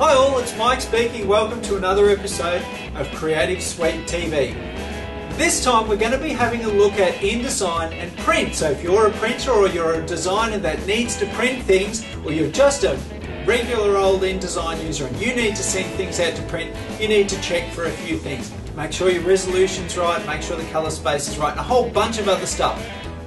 Hi all, it's Mike speaking. Welcome to another episode of Creative Suite TV. This time we're going to be having a look at InDesign and print. So if you're a printer or you're a designer that needs to print things or you're just a regular old InDesign user and you need to send things out to print, you need to check for a few things. Make sure your resolution's right, make sure the color space is right, and a whole bunch of other stuff.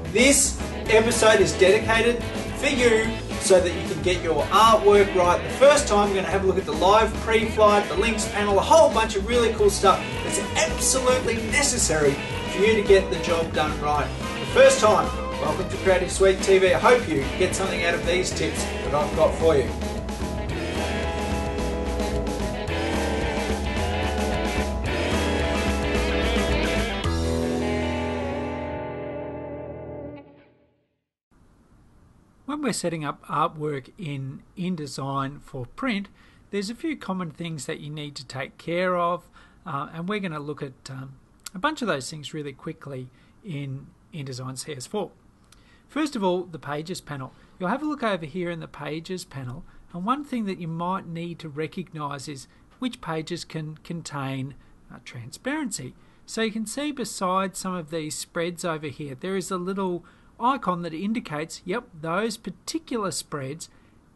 This episode is dedicated for you so that you can get your artwork right the first time. We're going to have a look at the live pre-flight, the links panel, a whole bunch of really cool stuff that's absolutely necessary for you to get the job done right the first time. Welcome to Creative Suite TV. I hope you get something out of these tips that I've got for you. We're setting up artwork in InDesign for print, there's a few common things that you need to take care of, uh, and we're going to look at um, a bunch of those things really quickly in InDesign CS4. First of all, the Pages panel. You'll have a look over here in the Pages panel, and one thing that you might need to recognize is which pages can contain uh, transparency. So you can see beside some of these spreads over here, there is a little icon that indicates, yep, those particular spreads,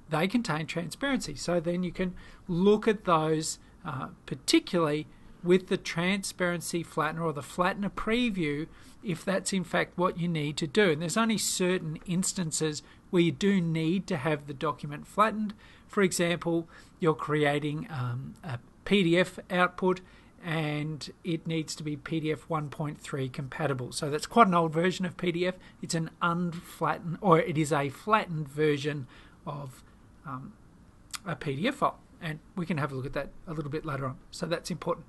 they contain transparency. So then you can look at those uh, particularly with the transparency flattener or the flattener preview if that's in fact what you need to do. And there's only certain instances where you do need to have the document flattened. For example, you're creating um, a PDF output and it needs to be PDF 1.3 compatible. So that's quite an old version of PDF. It's an unflattened, or it is a flattened version of um, a PDF file. And we can have a look at that a little bit later on. So that's important.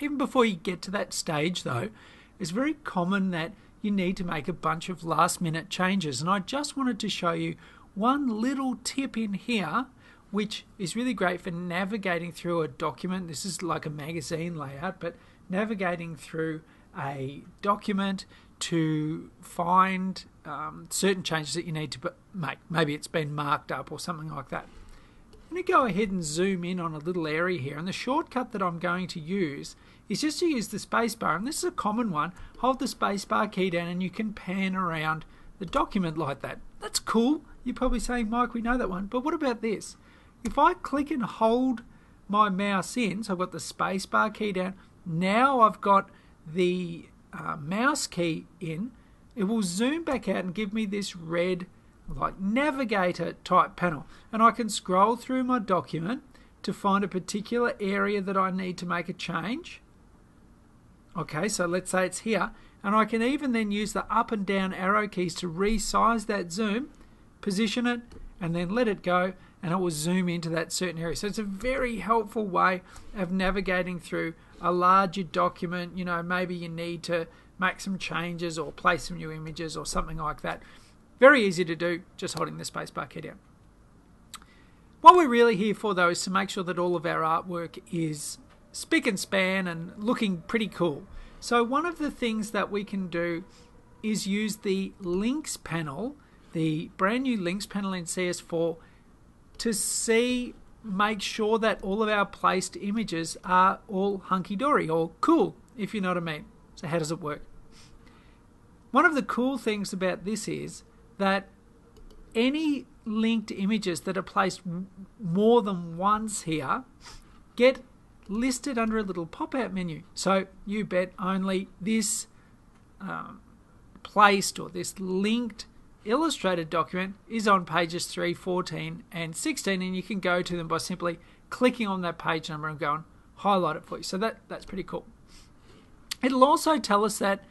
Even before you get to that stage, though, it's very common that you need to make a bunch of last minute changes. And I just wanted to show you one little tip in here which is really great for navigating through a document. This is like a magazine layout, but navigating through a document to find um, certain changes that you need to make. Maybe it's been marked up or something like that. I'm going to go ahead and zoom in on a little area here, and the shortcut that I'm going to use is just to use the spacebar, and this is a common one. Hold the spacebar key down, and you can pan around the document like that. That's cool. You're probably saying, Mike, we know that one, but what about this? If I click and hold my mouse in, so I've got the spacebar key down, now I've got the uh, mouse key in, it will zoom back out and give me this red like navigator type panel. And I can scroll through my document to find a particular area that I need to make a change. Okay so let's say it's here. And I can even then use the up and down arrow keys to resize that zoom position it and then let it go and it will zoom into that certain area. So it's a very helpful way of navigating through a larger document. You know, maybe you need to make some changes or place some new images or something like that. Very easy to do, just holding the spacebar key down. What we're really here for, though, is to make sure that all of our artwork is spick and span and looking pretty cool. So one of the things that we can do is use the links panel, the brand new links panel in CS4 to see, make sure that all of our placed images are all hunky dory or cool, if you know what I mean. So, how does it work? One of the cool things about this is that any linked images that are placed more than once here get listed under a little pop out menu. So, you bet only this um, placed or this linked illustrated document is on pages 3, 14, and 16, and you can go to them by simply clicking on that page number and going highlight it for you. So that, that's pretty cool. It'll also tell us that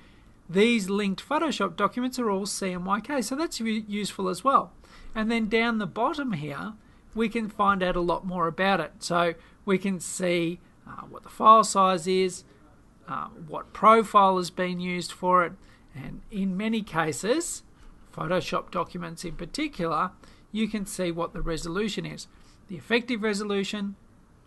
these linked Photoshop documents are all CMYK, so that's useful as well. And then down the bottom here, we can find out a lot more about it. So we can see uh, what the file size is, uh, what profile has been used for it, and in many cases, Photoshop documents in particular, you can see what the resolution is the effective resolution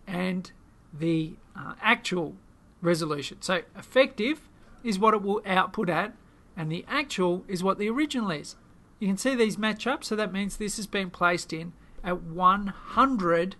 and the uh, actual resolution. So, effective is what it will output at, and the actual is what the original is. You can see these match up, so that means this has been placed in at 100%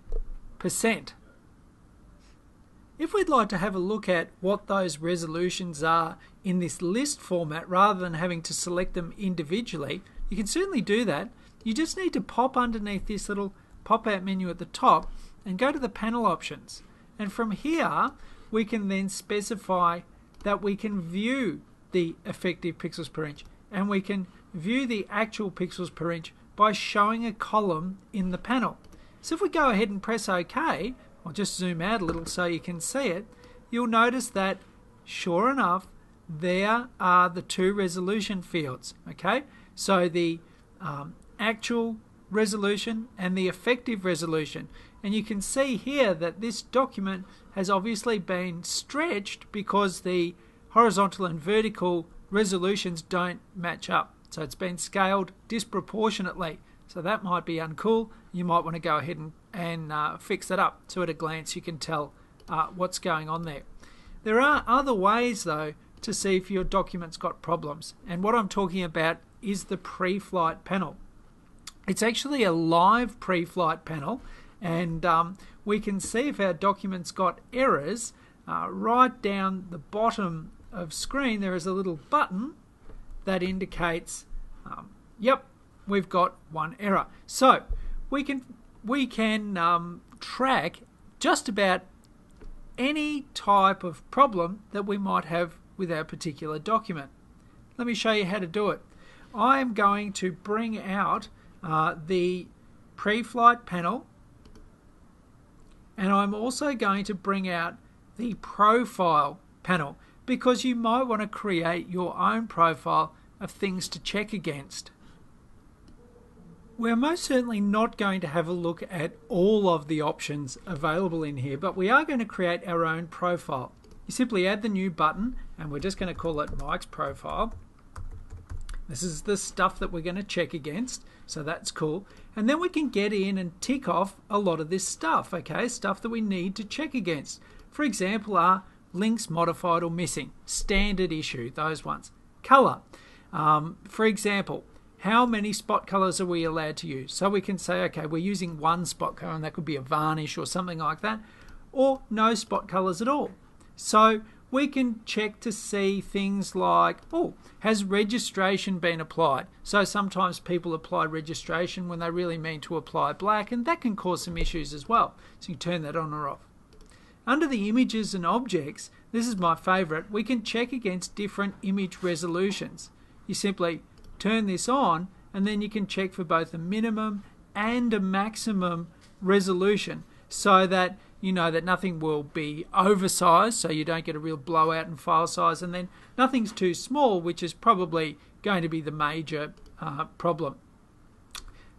If we'd like to have a look at what those resolutions are in this list format rather than having to select them individually, you can certainly do that. You just need to pop underneath this little pop out menu at the top and go to the panel options. And from here, we can then specify that we can view the effective pixels per inch and we can view the actual pixels per inch by showing a column in the panel. So if we go ahead and press OK, I'll just zoom out a little so you can see it, you'll notice that sure enough, there are the two resolution fields. Okay, so the um, actual resolution and the effective resolution. And you can see here that this document has obviously been stretched because the horizontal and vertical resolutions don't match up. So it's been scaled disproportionately. So that might be uncool. You might want to go ahead and, and uh, fix that up so at a glance you can tell uh, what's going on there. There are other ways though to see if your document's got problems. And what I'm talking about is the pre-flight panel. It's actually a live pre-flight panel and um, we can see if our document's got errors uh, right down the bottom of screen there is a little button that indicates um, yep we've got one error so we can we can um, track just about any type of problem that we might have with our particular document let me show you how to do it I am going to bring out uh, the pre-flight panel and I'm also going to bring out the profile panel because you might want to create your own profile of things to check against. We're most certainly not going to have a look at all of the options available in here, but we are going to create our own profile. You simply add the new button, and we're just going to call it Mike's Profile. This is the stuff that we're going to check against, so that's cool. And then we can get in and tick off a lot of this stuff, okay? Stuff that we need to check against. For example, are links modified or missing, standard issue, those ones. Color. Um, for example, how many spot colors are we allowed to use? So we can say, okay, we're using one spot color, and that could be a varnish or something like that, or no spot colors at all. So we can check to see things like, oh, has registration been applied? So sometimes people apply registration when they really mean to apply black, and that can cause some issues as well. So you turn that on or off. Under the images and objects, this is my favourite, we can check against different image resolutions. You simply turn this on and then you can check for both a minimum and a maximum resolution so that you know that nothing will be oversized, so you don't get a real blowout in file size, and then nothing's too small, which is probably going to be the major uh, problem.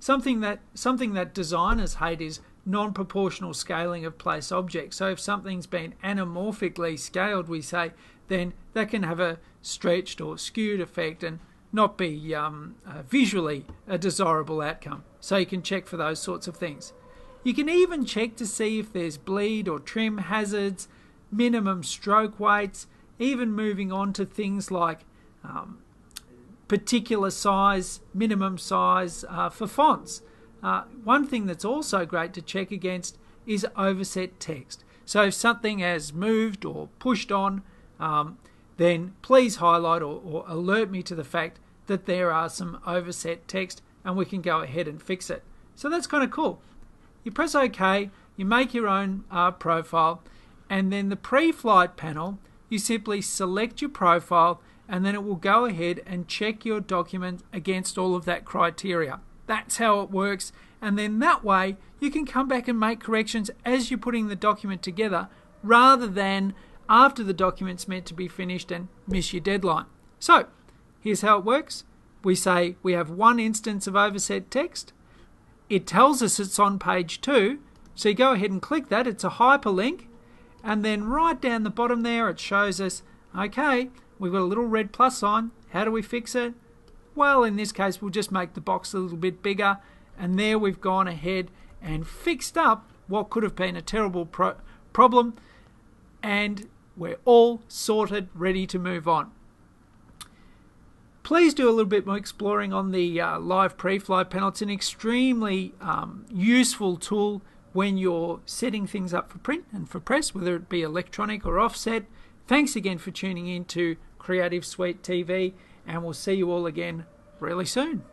Something that something that designers hate is non-proportional scaling of place objects. So if something's been anamorphically scaled, we say, then that can have a stretched or skewed effect and not be um, uh, visually a desirable outcome. So you can check for those sorts of things. You can even check to see if there's bleed or trim hazards, minimum stroke weights, even moving on to things like um, particular size, minimum size uh, for fonts. Uh, one thing that's also great to check against is overset text. So if something has moved or pushed on, um, then please highlight or, or alert me to the fact that there are some overset text and we can go ahead and fix it. So that's kind of cool. You press OK, you make your own uh, profile, and then the pre-flight panel, you simply select your profile and then it will go ahead and check your document against all of that criteria. That's how it works. And then that way you can come back and make corrections as you're putting the document together rather than after the document's meant to be finished and miss your deadline. So here's how it works. We say we have one instance of overset text it tells us it's on page two. So you go ahead and click that. It's a hyperlink. And then right down the bottom there, it shows us, okay, we've got a little red plus sign. How do we fix it? Well, in this case, we'll just make the box a little bit bigger. And there we've gone ahead and fixed up what could have been a terrible pro- problem. And we're all sorted, ready to move on please do a little bit more exploring on the uh, live pre-flight panel. It's an extremely um, useful tool when you're setting things up for print and for press, whether it be electronic or offset. Thanks again for tuning in to Creative Suite TV, and we'll see you all again really soon.